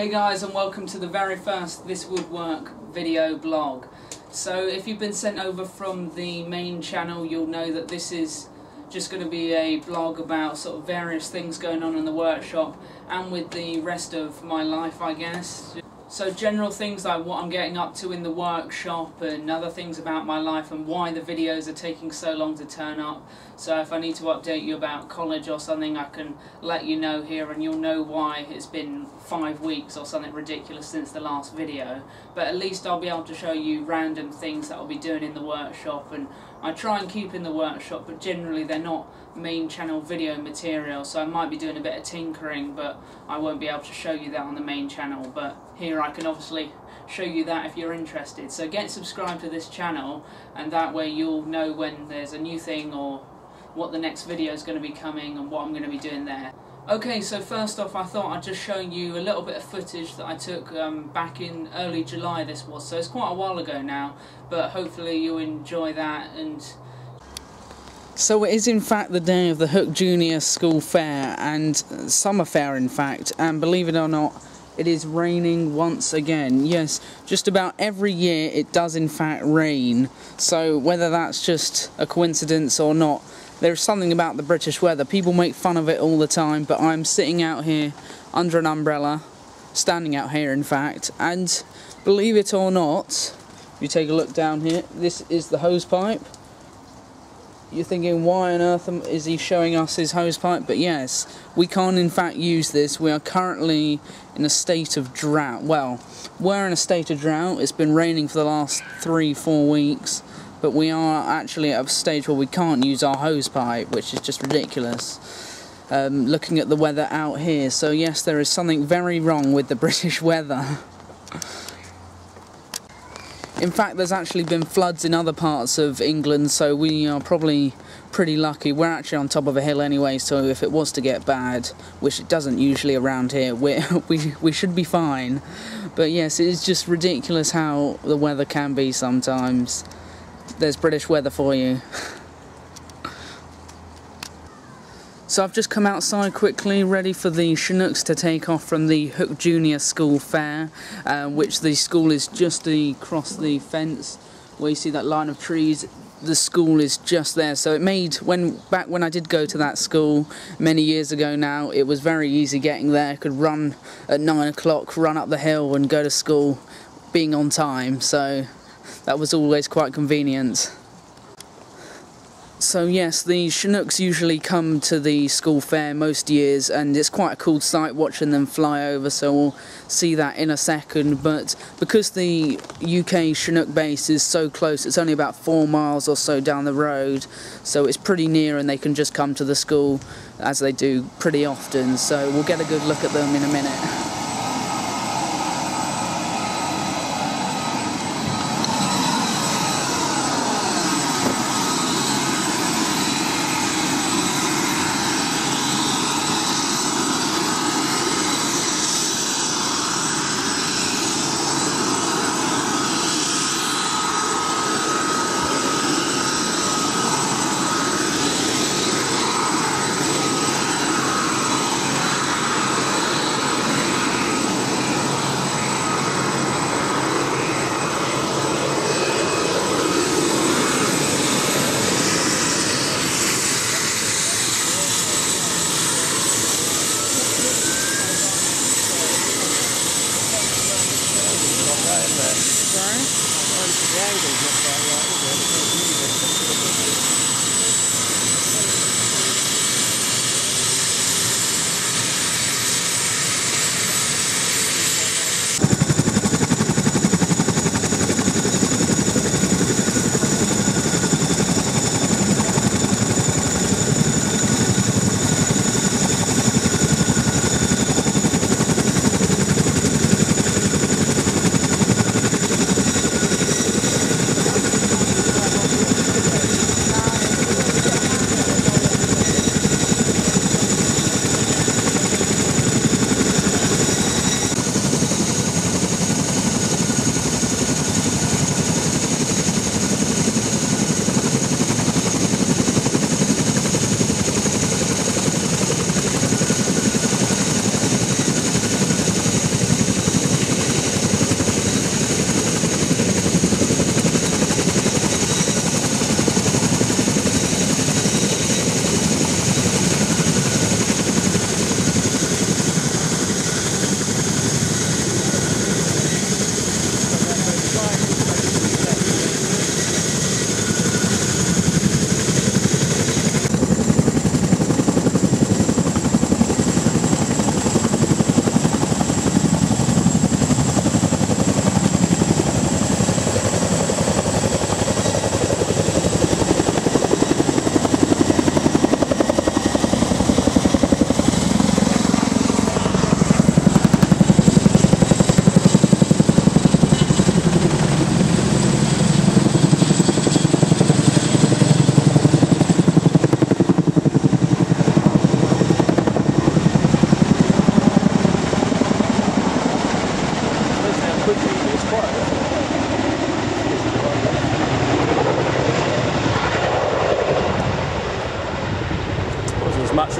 Hey guys and welcome to the very first ThisWoodwork video blog. So if you've been sent over from the main channel you'll know that this is just going to be a blog about sort of various things going on in the workshop and with the rest of my life I guess. So general things like what I'm getting up to in the workshop and other things about my life and why the videos are taking so long to turn up. So if I need to update you about college or something I can let you know here and you'll know why it's been five weeks or something ridiculous since the last video. But at least I'll be able to show you random things that I'll be doing in the workshop and I try and keep in the workshop but generally they're not main channel video material so I might be doing a bit of tinkering but I won't be able to show you that on the main channel but here I can obviously show you that if you're interested so get subscribed to this channel and that way you'll know when there's a new thing or what the next video is going to be coming and what I'm going to be doing there. Okay, so first off I thought I'd just show you a little bit of footage that I took um, back in early July this was, so it's quite a while ago now, but hopefully you'll enjoy that and so it is in fact the day of the Hook Junior School Fair and summer fair in fact and believe it or not it is raining once again. Yes, just about every year it does in fact rain. So whether that's just a coincidence or not, there's something about the British weather. People make fun of it all the time, but I'm sitting out here under an umbrella, standing out here in fact, and believe it or not, if you take a look down here, this is the hose pipe you're thinking, why on earth is he showing us his hose pipe? But yes, we can't in fact use this. We are currently in a state of drought. Well, we're in a state of drought. It's been raining for the last three, four weeks. But we are actually at a stage where we can't use our hose pipe, which is just ridiculous. Um, looking at the weather out here. So yes, there is something very wrong with the British weather. In fact, there's actually been floods in other parts of England, so we are probably pretty lucky. We're actually on top of a hill anyway, so if it was to get bad, which it doesn't usually around here, we we we should be fine. But yes, it is just ridiculous how the weather can be sometimes. There's British weather for you. So I've just come outside quickly, ready for the Chinooks to take off from the Hook Junior School Fair, uh, which the school is just across the fence, where you see that line of trees. The school is just there, so it made when back when I did go to that school many years ago. Now it was very easy getting there. Could run at nine o'clock, run up the hill, and go to school, being on time. So that was always quite convenient. So yes, the Chinooks usually come to the school fair most years and it's quite a cool sight watching them fly over so we'll see that in a second but because the UK Chinook base is so close it's only about four miles or so down the road so it's pretty near and they can just come to the school as they do pretty often so we'll get a good look at them in a minute. ね。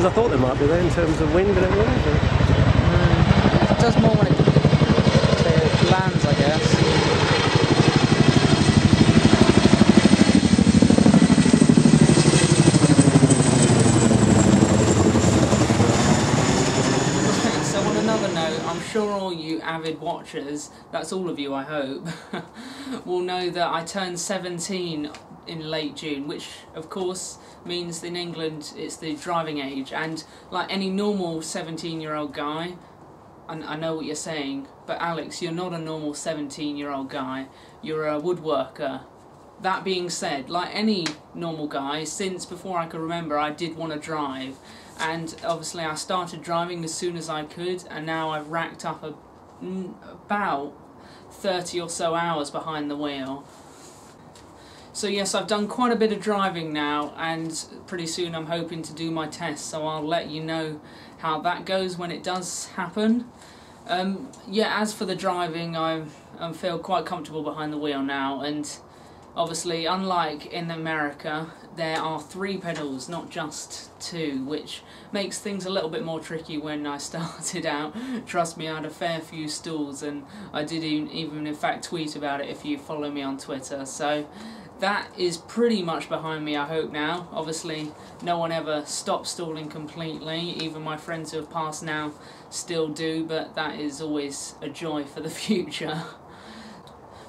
As I thought there might be there in terms of wind and everything. Mm. It does more when it, lands, I guess. So on another note, I'm sure all you avid watchers, that's all of you I hope, will know that I turned 17 in late June, which of course means in England it's the driving age and like any normal 17 year old guy, and I know what you're saying, but Alex, you're not a normal 17 year old guy, you're a woodworker. That being said, like any normal guy, since before I could remember, I did want to drive, and obviously I started driving as soon as I could, and now I've racked up a, about 30 or so hours behind the wheel. So yes, I've done quite a bit of driving now, and pretty soon I'm hoping to do my test, so I'll let you know how that goes when it does happen. Um, yeah, as for the driving, I, feel quite comfortable behind the wheel now, and obviously, unlike in America, there are three pedals, not just two, which makes things a little bit more tricky when I started out. Trust me, I had a fair few stalls, and I did even, even in fact tweet about it if you follow me on Twitter. So that is pretty much behind me, I hope now. Obviously, no one ever stops stalling completely. Even my friends who have passed now still do, but that is always a joy for the future.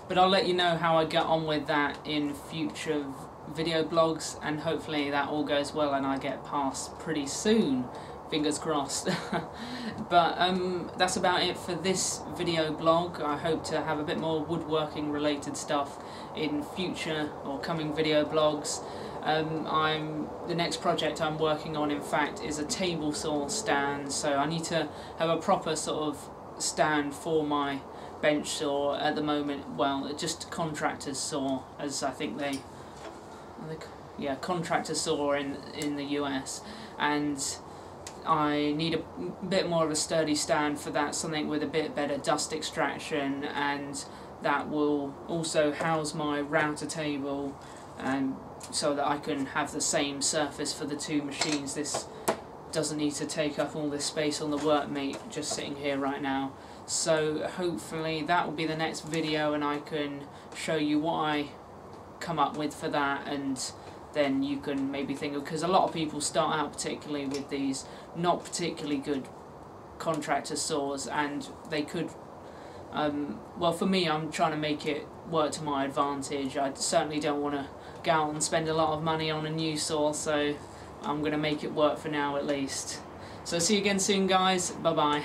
But I'll let you know how I get on with that in future video blogs, and hopefully that all goes well and I get past pretty soon. Fingers crossed. but um, that's about it for this video blog. I hope to have a bit more woodworking related stuff in future or coming video blogs. Um, I'm the next project I'm working on in fact is a table saw stand so I need to have a proper sort of stand for my bench saw at the moment well just contractors saw as I think they yeah contractor saw in in the US and I need a bit more of a sturdy stand for that something with a bit better dust extraction and that will also house my router table and so that I can have the same surface for the two machines. This doesn't need to take up all this space on the workmate just sitting here right now. So hopefully that will be the next video and I can show you what I come up with for that and then you can maybe think of because a lot of people start out particularly with these not particularly good contractor saws and they could um, well for me I'm trying to make it work to my advantage. I certainly don't want to go out and spend a lot of money on a new saw so I'm going to make it work for now at least. So see you again soon guys. Bye bye